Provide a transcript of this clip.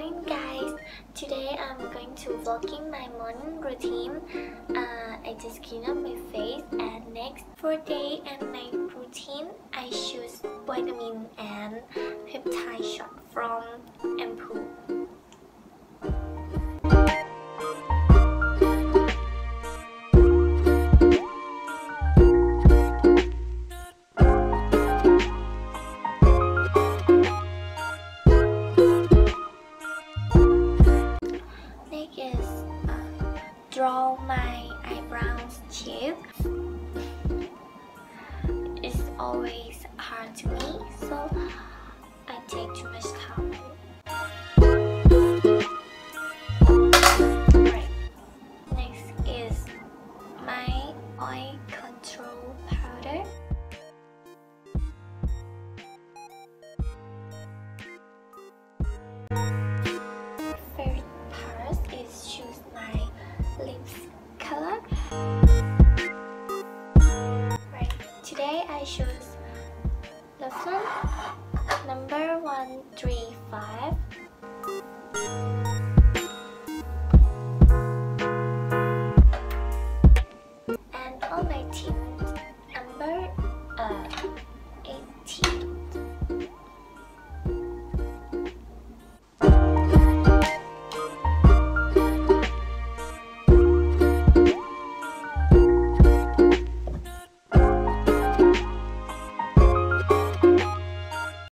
morning guys. Today I'm going to vlog in my morning routine. Uh, I just clean up my face and next for day and night routine I choose vitamin and peptide shot from Ampoule. draw my eyebrows too. it's always hard to me so I take too much time right. next is my eye control powder Thank you. color. Right, today I chose the one number 135